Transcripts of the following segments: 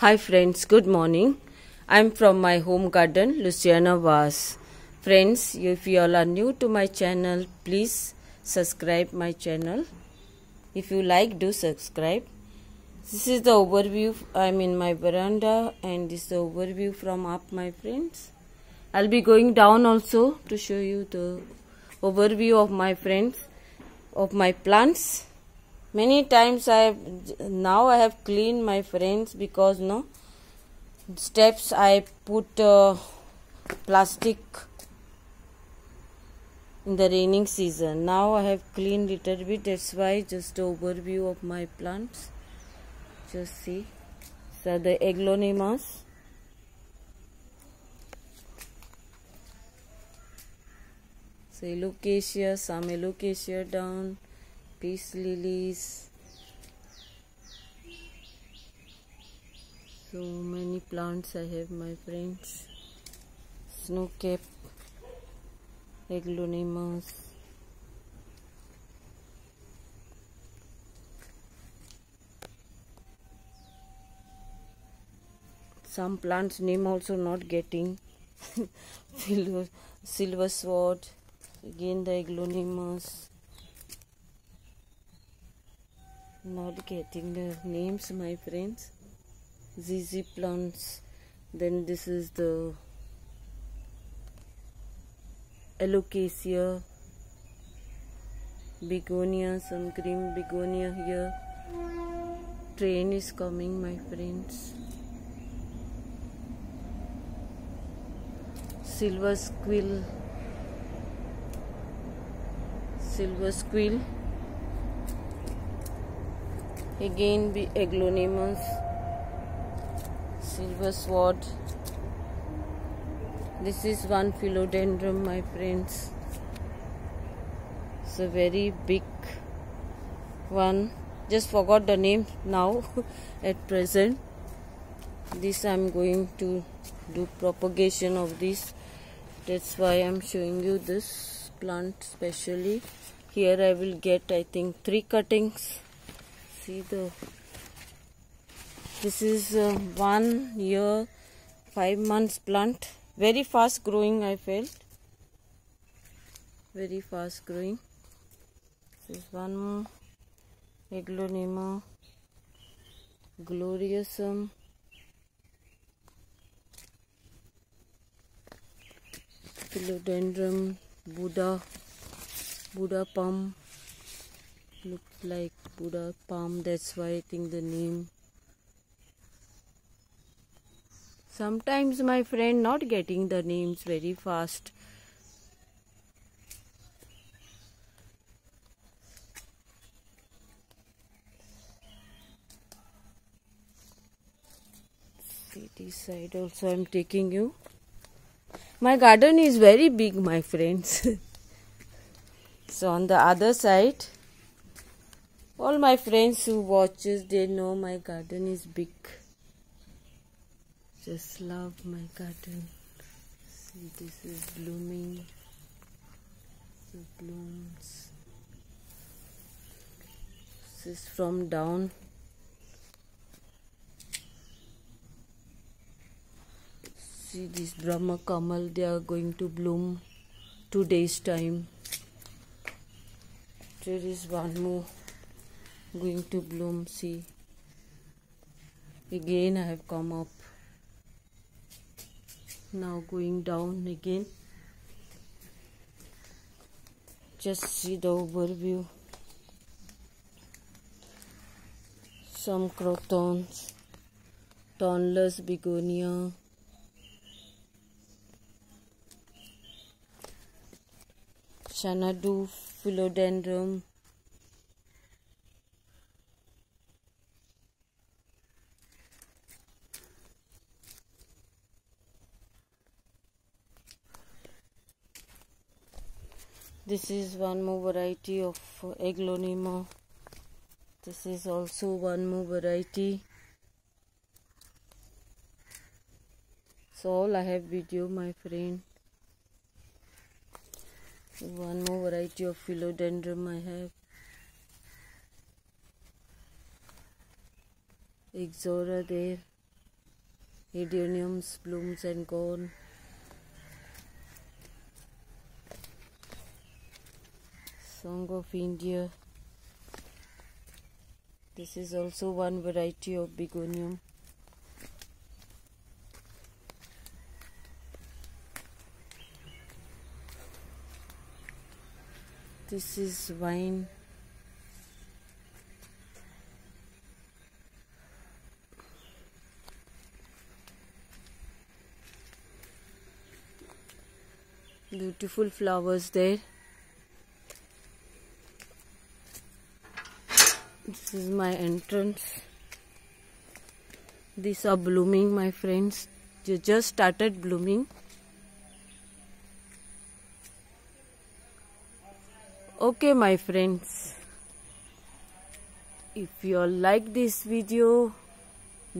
Hi friends, good morning. I'm from my home garden, Luciana Vaz. Friends, if you all are new to my channel, please subscribe my channel. If you like, do subscribe. This is the overview. I'm in my veranda and this is the overview from up my friends. I'll be going down also to show you the overview of my friends of my plants many times i have now i have cleaned my friends because no steps i put uh, plastic in the raining season. Now i have cleaned little bit. That's why just overview of my plants. Just see. So the aglaonemas so alocasia some alocasia down peace lilies. So many plants I have my friends. Snow cap aglaonemas some plants name also not getting. Silver, silver sword again the aglaonemas not getting the names my friends. ZZ plants then this is the alocasia begonia some green begonia here. Train is coming my friends. Silver squill silver squill again be aglaonemas silver sword. This is one philodendron my friends it's a very big one. Just forgot the name now at present. This i'm going to do propagation of this. That's why i'm showing you this plant specially. Here i will get i think three cuttings see the this is uh, one year five months plant. Very fast growing I felt. Very fast growing. This is one more. Aglaonema gloriosum. Philodendron buddha. Buddha palm looks like Buddha palm that's why I think the name. Sometimes my friend not getting the names very fast. See this side also I'm taking you. My garden is very big my friends. So on the other side all my friends who watches they know my garden is big. Just love my garden. See this is blooming. The blooms. This is from down. See this brahma kamal they are going to bloom two days time. There is one more going to bloom see. Again I have come up. Now going down again. Just see the overview. Some crotons thornless begonia. Xanadu philodendron this is one more variety of aglaonema this is also one more variety. So all I have video my friend. One more variety of philodendron I have. Ixora there. Hydrangeums blooms and gone. Song of India. This is also one variety of begonium. This is wine. Beautiful flowers there. Is my entrance. These are blooming, my friends. They just started blooming. Okay, my friends. If you all like this video,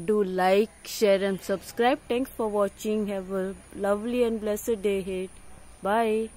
do like, share and subscribe. Thanks for watching. Have a lovely and blessed day ahead. Bye.